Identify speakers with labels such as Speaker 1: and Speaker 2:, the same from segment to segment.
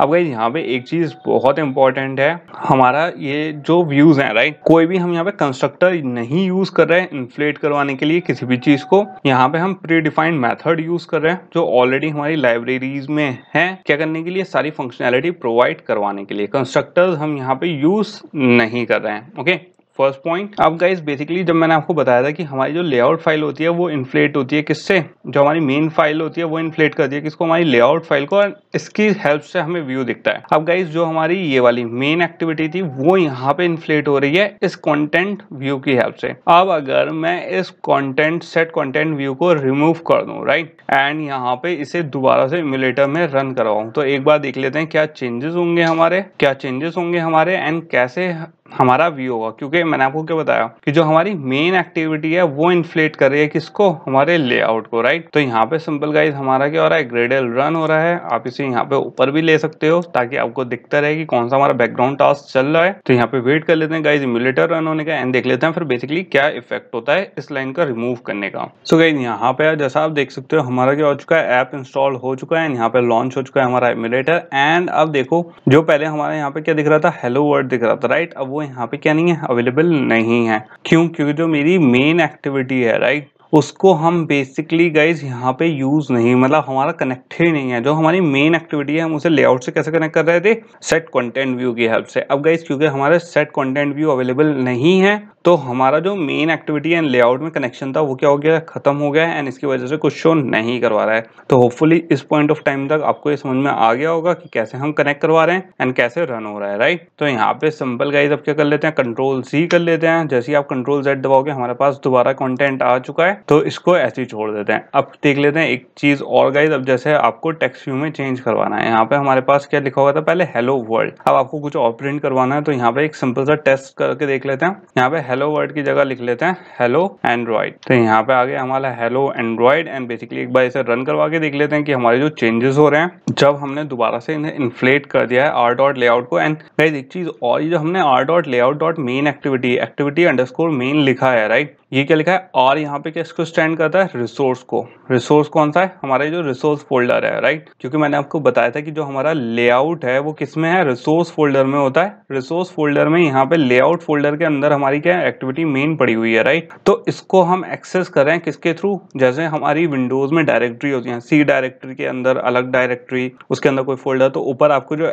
Speaker 1: अब गाइज़ यहाँ पे एक चीज़ बहुत इंपॉर्टेंट है। हमारा ये जो व्यूज़ है राइट कोई भी हम यहाँ पे कंस्ट्रक्टर नहीं यूज़ कर रहे हैं इन्फ्लेट करवाने के लिए किसी भी चीज़ को। यहाँ पे हम प्री डिफाइंड मैथड यूज़ कर रहे हैं, जो ऑलरेडी हमारी लाइब्रेरीज में है। क्या करने के लिए? सारी फंक्शनैलिटी प्रोवाइड करवाने के लिए। कंस्ट्रक्टर्स हम यहाँ पे यूज़ नहीं कर रहे हैं ओके फ़र्स्ट पॉइंट अब गाइज़ बेसिकली जब मैंने आपको बताया था कि हमारी जो लेआउट फ़ाइल होती है, वो इन्फ्लेट होती है किससे? जो हमारी मेन फ़ाइल होती है, वो इन्फ्लेट करती है किसको? हमारी लेआउट फ़ाइल को और इसकी हेल्प से हमें व्यू दिखता है। अब गाइज़ जो हमारी ये वाली मेन एक्टिविटी थी, वो यहाँ पे इन्फ्लेट हो रही है इस कॉन्टेंट व्यू की हेल्प से। अब अगर मैं इस कॉन्टेंट सेट कॉन्टेंट व्यू को रिमूव कर दूँ राइट एंड यहाँ पे इसे दोबारा से इम्यूलेटर में रन करवाऊं। तो एक बार देख लेते हैं क्या चेंजेस होंगे हमारे, क्या चेंजेस होंगे हमारे एंड कैसे हमारा व्यू होगा, क्योंकि मैंने आपको क्या बताया कि जो हमारी मेन एक्टिविटी है, वो इन्फ्लेट कर रही है किसको? हमारे लेआउट को राइट तो यहाँ पे सिंपल गाइज़ हमारा क्या हो रहा है? ग्रेडल रन हो रहा है। आप इसे यहाँ पे ऊपर भी ले सकते हो, ताकि आपको दिखता रहे कि कौन सा हमारा बैकग्राउंड टास्क चल रहा है। तो यहाँ पे वेट कर लेते हैं गाइज़ इम्यूलेटर रन होने का एंड देख लेते हैं फिर बेसिकली क्या इफ़ेक्ट होता है इस लाइन का रिमूव करने का। सो गाइज़ यहाँ पे जैसा आप देख सकते हो, हमारा क्या हो चुका है ऐप इंस्टॉल हो चुका है यहाँ पे लॉन्च हो चुका है हमारा इम्यूलेटर एंड अब देखो, जो पहले हमारे यहाँ पे क्या दिख रहा था? हेलो वर्ड दिख रहा था राइट अब यहाँ पे क्या नहीं है अवेलेबल नहीं है। क्यों? क्योंकि जो मेरी मेन एक्टिविटी है राइट उसको हम बेसिकली गाइज़ यहाँ पे यूज़ नहीं मतलब हमारा कनेक्ट ही नहीं है। जो हमारी मेन एक्टिविटी है, हम उसे लेआउट से कैसे कनेक्ट कर रहे थे? सेट कंटेंट व्यू की हेल्प से। अब गाइज़ क्योंकि हमारे सेट कंटेंट व्यू अवेलेबल नहीं है तो हमारा जो मेन एक्टिविटी एंड लेआउट में कनेक्शन था, वो क्या हो गया खत्म हो गया एंड इसकी वजह से कुछ शो नहीं करवा रहा है। तो होपफुली इस पॉइंट ऑफ़ टाइम तक आपको ये समझ में आ गया होगा कि कैसे हम कनेक्ट करवा रहे हैं एंड कैसे रन हो रहा है राइट तो यहाँ पे सिंपल गाइज़ अब क्या कर लेते हैं? कंट्रोल सी कर लेते हैं। जैसे आप कंट्रोल जेड दबाओगे, हमारे पास दोबारा कॉन्टेंट आ चुका है। तो इसको ऐसे ही छोड़ देते हैं। अब देख लेते हैं, एक चीज़ और गाइज़ अब जैसे आपको टेक्स्ट व्यू में चेंज करवाना है। यहाँ पे हमारे पास क्या लिखा हुआ था? पहले हेलो वर्ल्ड अब आपको कुछ और प्रिंट करवाना है तो यहाँ पे एक सिंपल सा टेस्ट करके देख लेते हैं। यहाँ पे हेलो वर्ल्ड की जगह लिख लेते हैं हेलो एंड्रॉइड तो यहाँ पे आगे हमारा हेलो एंड्रॉइड एंड बेसिकली एक बार इसे रन करवा के देख लेते हैं कि हमारे जो चेंजेस हो रहे हैं जब हमने दोबारा से इन्हें इन्फ्लेट कर दिया है आर डॉट लेआउट को एंड एक चीज़ और ये जो हमने R dot layout dot main activity activity underscore main लिखा है राइट ये क्या लिखा है? और यहाँ पे क्या इसको स्टैंड करता है? रिसोर्स को। रिसोर्स कौन सा है? हमारे जो रिसोर्स फोल्डर है राइट क्योंकि मैंने आपको बताया था कि जो हमारा लेआउट है, वो किसमें है? रिसोर्स फोल्डर में होता है। रिसोर्स फोल्डर में यहाँ पे लेआउट फोल्डर के अंदर हमारी क्या एक्टिविटी मेन पड़ी हुई है राइट तो इसको हम एक्सेस कर रहे हैं किसके थ्रू जैसे हमारी विंडोज़ में डायरेक्टरी होती है सी डायरेक्टरी के अंदर, अलग डायरेक्टरी उसके अंदर कोई फोल्डर तो ऊपर आपको जो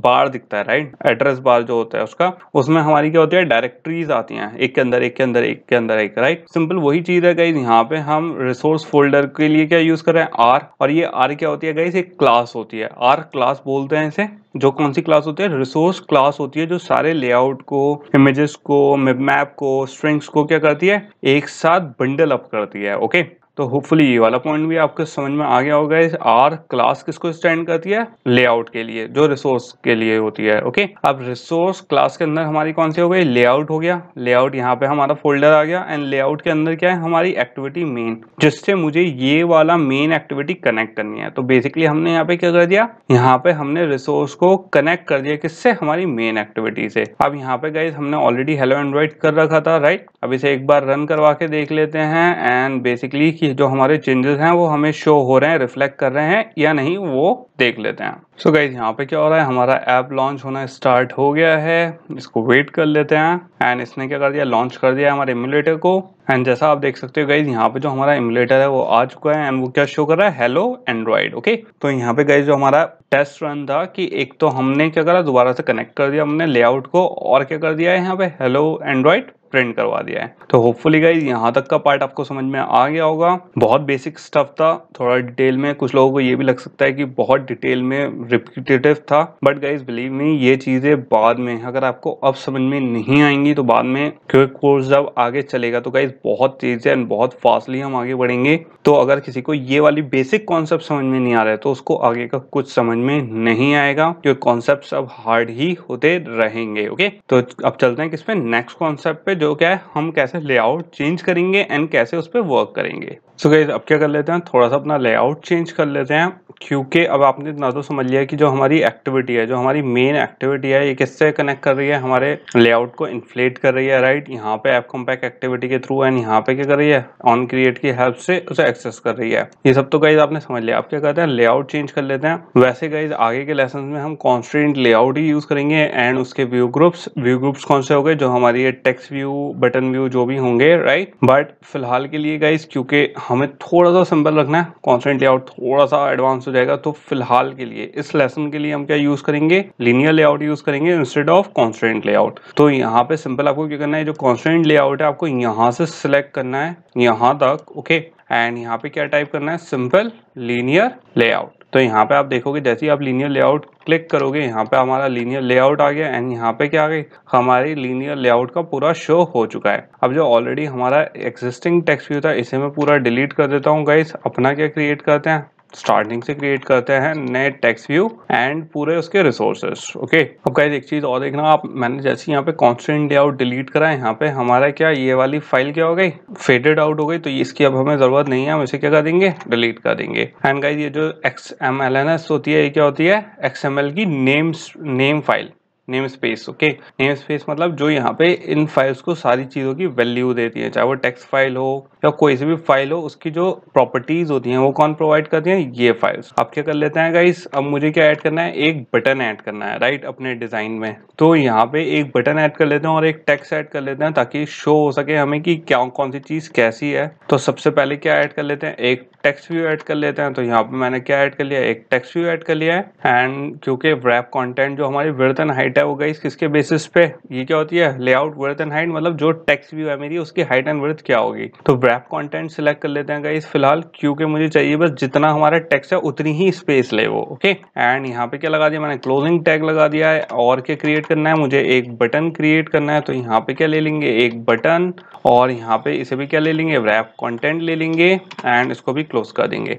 Speaker 1: बार दिखता है राइट एड्रेस बार जो होता है उसका, उसमें हमारी क्या होती है डायरेक्टरीज आती हैं, एक के अंदर, एक के अंदर, एक के अंदर, एक राइट सिंपल वही चीज़ है गाइज़ यहाँ पे हम रिसोर्स फोल्डर के लिए क्या यूज़ कर रहे हैं आर और ये आर क्या होती है गाइज़ एक क्लास होती है। आर क्लास बोलते हैं इसे, जो कौन सी क्लास होती है? रिसोर्स क्लास होती है, जो सारे लेआउट को इमेजेस को मैप को स्ट्रिंग्स को क्या करती है, एक साथ बंडल अप करती है ओके तो होपफुली ये वाला पॉइंट भी आपको समझ में आ गया होगा इस आर क्लास किसको स्टैंड करती है? लेआउट के लिए, जो रिसोर्स के लिए होती है ओके अब रिसोर्स क्लास के अंदर हमारी कौन सी हो गई? लेआउट हो गया। लेआउट यहाँ पे हमारा फोल्डर आ गया एंड लेआउट के अंदर क्या है? हमारी एक्टिविटी मेन जिससे मुझे ये वाला मेन एक्टिविटी कनेक्ट करनी है। तो बेसिकली हमने यहाँ पे क्या कर दिया? यहाँ पे हमने रिसोर्स को कनेक्ट कर दिया किससे? हमारी मेन एक्टिविटी से। अब यहाँ पे गाइज़ हमने ऑलरेडी हेलो एंड्रॉइड कर रखा था राइट अब इसे एक बार रन करवा के देख लेते हैं एंड बेसिकली कि जो हमारे चेंजेस हैं, वो हमें शो हो रहे हैं रिफ्लेक्ट कर रहे हैं, या नहीं, वो देख लेते हैं। सो so गाइज़ यहाँ पे क्या हो रहा है? हमारा ऐप लॉन्च होना स्टार्ट हो गया है। इसको वेट कर लेते हैं। एंड इसने क्या कर दिया? लॉन्च कर दिया हमारे इमुलेटर को। एंड जैसा आप देख सकते हो गाइज़ यहाँ पे जो हमारा इमुलेटर है, वो आ चुका है। एंड वो क्या शो कर रहा है? हेलो एंड्रॉइड ओके तो यहाँ पे गाइज़ जो हमारा टेस्ट रन था कि एक तो हमने क्या करा? दोबारा से कनेक्ट कर दिया हमने लेआउट को। और क्या कर दिया है यहाँ पे? हेलो एंड्रॉइड प्रिंट करवा दिया है। तो होपफुली गाइज़ यहाँ तक का पार्ट आपको समझ में आ गया होगा। बहुत बेसिक स्टफ़ था, थोड़ा डिटेल में, कुछ लोगों को ये भी लग सकता है कि बहुत डिटेल में रिपीटेटिव था। बट गाइज़ बिलीव मी ये चीज़ें बाद में, अगर आपको अब समझ में नहीं आएँगी तो बाद में क्योंकि कोर्स जब आगे चलेगा? तो गाइज़ बहुत तेज एंड बहुत फास्टली हम आगे बढ़ेंगे। तो अगर किसी को ये वाली बेसिक कॉन्सेप्ट समझ में नहीं आ रहा है तो उसको आगे का कुछ समझ में नहीं आएगा, क्योंकि कॉन्सेप्ट अब हार्ड ही होते रहेंगे ओके तो अब चलते हैं किस पे नेक्स्ट कॉन्सेप्ट जो क्या है, हम कैसे लेआउट चेंज करेंगे एंड कैसे उस पर वर्क करेंगे। सो so अब क्या कर लेते हैं? थोड़ा सा अपना लेआउट चेंज कर लेते हैं। क्योंकि अब आपने इतना तो समझ लिया कि जो हमारी एक्टिविटी है, जो हमारी मेन एक्टिविटी है, ये किससे कनेक्ट कर रही है? हमारे लेआउट को इन्फ्लेट कर रही है राइट यहाँ पे ऐप कॉम्पैक्ट एक्टिविटी के थ्रू एंड यहाँ पे क्या कर रही है? ऑन क्रिएट की हेल्प से उसे एक्सेस कर रही है। ये सब तो गाइज़ आपने समझ लिया। आप क्या कहते हैं? लेआउट चेंज कर लेते हैं। वैसे गाइज़ आगे के लेसन में हम कॉन्स्टेंट लेआउट ही यूज़ करेंगे एंड उसके व्यू ग्रुप्स व्यू ग्रुप्स कौन से हो गए? जो हमारी टेक्स व्यू बटन व्यू जो भी होंगे राइट बट फ़िलहाल के लिए गाइज़ क्योंकि हमें थोड़ा सा सिंपल रखना है कॉन्स्टेंट लेआउट थोड़ा सा एडवांस हो जाएगा। तो फ़िलहाल के लिए इस लेसन के लिए हम क्या यूज़ करेंगे? लीनियर लेआउट यूज़ करेंगे इंस्टेड ऑफ़ कॉन्स्टेंट लेआउट तो यहाँ पे सिंपल आपको क्या करना है? जो कॉन्स्टेंट लेआउट है, आपको यहाँ से सिलेक्ट करना है। यहाँ तक ओके एंड यहाँ पे क्या टाइप करना है? सिंपल लीनियर लेआउट तो यहाँ पे आप देखोगे, जैसे ही आप लीनियर लेआउट क्लिक करोगे, यहाँ पे हमारा लीनियर लेआउट आ गया। एंड यहाँ पे क्या आ गई? हमारी लीनियर लेआउट का पूरा शो हो चुका है। अब जो ऑलरेडी हमारा एग्जिस्टिंग टेक्स्ट व्यू था इसे मैं पूरा डिलीट कर देता हूँ गाइस अपना क्या क्रिएट करते हैं? स्टार्टिंग से क्रिएट करते हैं नए टेक्स व्यू एंड पूरे उसके रिसोर्सेस ओके अब गाइस एक चीज़ और देखना, आप मैंने जैसे यहाँ पे कॉन्स्टेंट लेआउट डिलीट करा है, यहाँ पे हमारा क्या, ये वाली फ़ाइल क्या हो गई? फेडेड आउट हो गई तो इसकी अब हमें ज़रूरत नहीं है, हम इसे क्या कर देंगे? डिलीट कर देंगे। एंड गाइज़ ये जो X M L N S होती है, ये क्या होती है? एक्स एम एल की name name file name space okay name space मतलब जो यहाँ पे इन फाइल्स को सारी चीज़ों की वैल्यू देती है, चाहे वो टेक्स्ट फ़ाइल हो या कोई सी भी फ़ाइल हो, उसकी जो प्रॉपर्टीज़ होती हैं, वो कौन प्रोवाइड करती हैं? ये फाइल्स आप क्या कर लेते हैं गाइस अब मुझे क्या ऐड करना है? एक बटन ऐड करना है राइट अपने डिज़ाइन में. तो यहाँ पे एक बटन ऐड कर लेते हैं और एक टेक्स्ट ऐड कर लेते हैं ताकि शो हो सके हमें कि क्या, कौन सी चीज़ कैसी है. तो सबसे पहले क्या ऐड कर लेते हैं? एक टेक्स्ट व्यू ऐड कर लेते हैं. तो यहाँ पे मैंने क्या ऐड कर लिया? एक टेक्स्ट व्यू ऐड कर लिया है. एंड क्योंकि रैप कंटेंट जो हमारी विर्थ एंड हाइट है वो गई किसके बेसिस पे? ये क्या होती है? लेआउट विर्थ एंड हाइट मतलब जो टेक्स्ट व्यू है मेरी, उसकी हाइट एंड विर्थ क्या होगी? तो रैप कंटेंट सिलेक्ट कर लेते हैं गाइस फ़िलहाल क्योंकि मुझे चाहिए बस जितना हमारा टेक्स्ट है, उतनी ही स्पेस ले वो ओके एंड यहाँ पे क्या लगा दिया मैंने? क्लोजिंग टैग लगा दिया है। और क्या क्रिएट करना है? मुझे एक बटन क्रिएट करना है तो यहाँ पे क्या ले लेंगे? एक बटन और यहाँ पे इसे भी क्या ले लेंगे? रैप कंटेंट ले लेंगे एंड इसको भी क्लोज कर देंगे।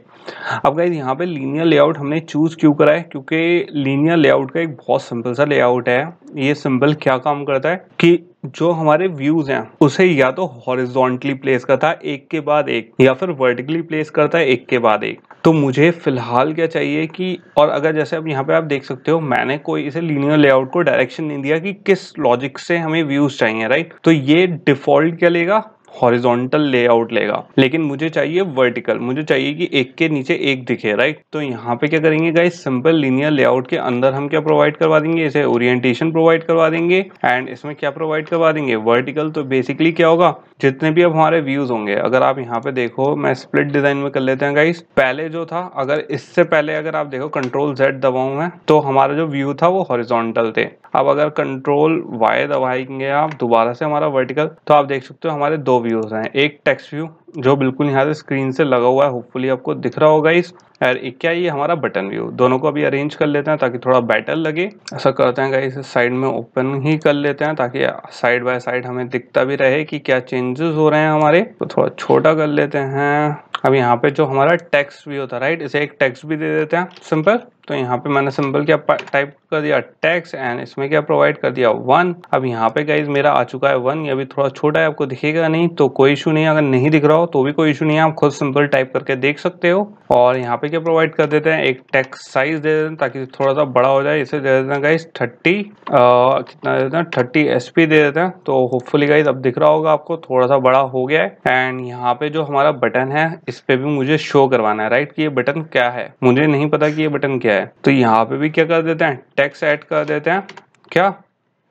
Speaker 1: अब गाइज़ यहाँ पे लीनियर लेआउट हमने चूज़ क्यों करा है, क्योंकि लीनियर लेआउट का एक बहुत सिंपल सा लेआउट है, ये सिंपल क्या काम करता है? कि जो हमारे व्यूज़ हैं, उसे या तो हॉरिजॉन्टली प्लेस करता है एक के बाद एक, या फिर वर्टिकली प्लेस करता है एक के बाद एक। तो मुझे फ़िलहाल क्या चाहिए कि, और अगर जैसे अब यहाँ पे आप देख सकते हो, मैंने कोई इसे लीनियर लेआउट को डायरेक्शन नहीं दिया कि किस लॉजिक से हमें व्यूज़ चाहिए राइट तो ये डिफ़ॉल्ट क्या लेगा? हॉरिजॉन्टल लेआउट लेगा। लेकिन मुझे चाहिए वर्टिकल, मुझे चाहिए कि एक के नीचे एक दिखे राइट तो यहाँ पे क्या करेंगे गाइस सिंपल लीनियर लेआउट के अंदर हम क्या प्रोवाइड करवा देंगे? इसे ओरिएंटेशन प्रोवाइड करवा देंगे। एंड इसमें क्या प्रोवाइड करवा देंगे? वर्टिकल तो बेसिकली क्या होगा? जितने भी अब हमारे व्यूज़ होंगे, अगर आप यहाँ पे देखो, मैं स्प्लिट डिज़ाइन में कर लेते हैं गाइस पहले जो था, अगर इससे पहले अगर आप देखो कंट्रोल जेड दबाऊ मैं तो हमारा जो व्यू था वो हॉरिजॉन्टल थे। अब अगर कंट्रोल वाई दबाएँगे आप, दोबारा से हमारा वर्टिकल तो आप देख सकते हो हमारे दो व्यूज़ हैं। एक टेक्स्ट व्यू जो बिल्कुल यहाँ से स्क्रीन से लगा हुआ है। होपफुली आपको दिख रहा होगा इस। और एक क्या ये हमारा बटन व्यू दोनों को अभी अरेंज कर लेते हैं ताकि थोड़ा बेटर लगे। ऐसा करते हैं गाइस साइड में ओपन ही कर लेते हैं ताकि साइड बाय साइड हमें दिखता भी रहे कि क्या चेंजेस हो रहे हैं हमारे। तो थोड़ा छोटा कर लेते हैं। अब यहाँ पे जो हमारा टेक्स्ट भी होता है राइट इसे एक टेक्स्ट भी दे देते हैं। सिंपल तो यहाँ पे मैंने सिंपल क्या टाइप कर दिया टेक्स्ट एंड इसमें क्या प्रोवाइड कर दिया वन अब यहाँ पे गाइज़ मेरा आ चुका है वन ये अभी थोड़ा छोटा है, आपको दिखेगा नहीं तो कोई इशू नहीं अगर नहीं दिख रहा हो तो भी कोई इशू नहीं है। आप खुद सिंपल टाइप करके देख सकते हो। और यहाँ पे क्या प्रोवाइड कर देते हैं? एक टेक्स्ट साइज़ दे देते हैं ताकि थोड़ा सा बड़ा हो जाए। इसे दे देते हैं गाइज़ थर्टी कितना देते हैं? थर्टी एस दे देते हैं। तो होपफुली गाइज़ अब दिख रहा होगा आपको, थोड़ा सा बड़ा हो गया है। एंड यहाँ पे जो हमारा बटन है, इस पे भी मुझे शो करवाना है राइट कि ये बटन क्या है? मुझे नहीं पता कि ये बटन क्या है। तो यहाँ पे भी क्या कर देते हैं? टेक्स ऐड कर देते हैं। क्या?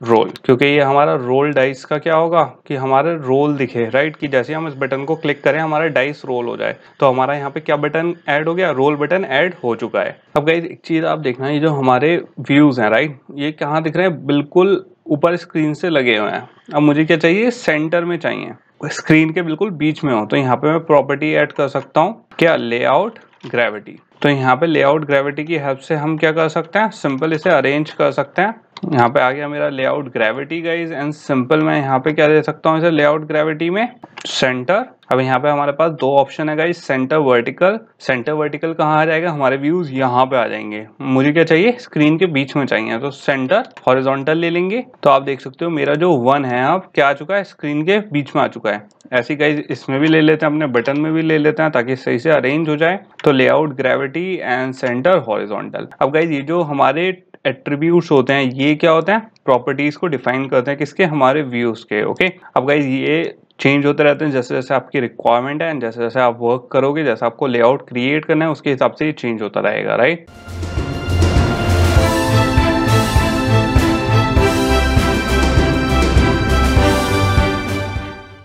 Speaker 1: रोल क्योंकि ये हमारा रोल डाइस का क्या होगा? कि हमारे रोल दिखे राइट कि जैसे हम इस बटन को क्लिक करें, हमारा डाइस रोल हो जाए। तो हमारा यहाँ पे क्या बटन ऐड हो गया? रोल बटन ऐड हो चुका है। अब गई एक चीज़ आप देखना, ये जो हमारे व्यूज़ हैं राइट ये कहाँ दिख रहे हैं? बिल्कुल ऊपर स्क्रीन से लगे हुए हैं। अब मुझे क्या चाहिए? सेंटर में चाहिए। स्क्रीन के बिल्कुल बीच में हो। तो यहाँ पे मैं प्रॉपर्टी ऐड कर सकता हूँ। क्या? लेआउट ग्रेविटी तो यहाँ पे लेआउट ग्रेविटी की हेल्प से हम क्या कर सकते हैं? सिंपल इसे अरेंज कर सकते हैं। यहाँ पे आ गया मेरा layout gravity guys and simple मैं यहाँ पे क्या दे सकता हूँ इसे लेआउट ग्रेविटी में? सेंटर अब यहाँ पे हमारे पास दो ऑप्शन है guys centre vertical centre vertical कहाँ आ जाएगा? हमारे व्यूज़ यहाँ पे आ जाएँगे। मुझे क्या चाहिए? स्क्रीन के बीच में चाहिए। तो सेंटर हॉरिजॉन्टल ले लेंगे। तो आप देख सकते हो मेरा जो वन है, अब क्या आ चुका है? स्क्रीन के बीच में आ चुका है। ऐसी गाइज़ इसमें भी ले लेते हैं अपने बटन में भी ले लेते हैं ताकि सही से अरेंज हो जाए। तो layout gravity and centre horizontal अब गाइज़ ये जो हमारे एट्रीब्यूट्स होते हैं, ये क्या होते हैं? प्रॉपर्टीज़ को डिफाइन करते हैं किसके? हमारे व्यूज़ के ओके अब गाइज़ ये चेंज होते रहते हैं, जैसे जैसे आपकी रिक्वायरमेंट है जैसे जैसे आप वर्क करोगे, जैसे आपको लेआउट क्रिएट करना है, उसके हिसाब से ये चेंज होता रहेगा राइट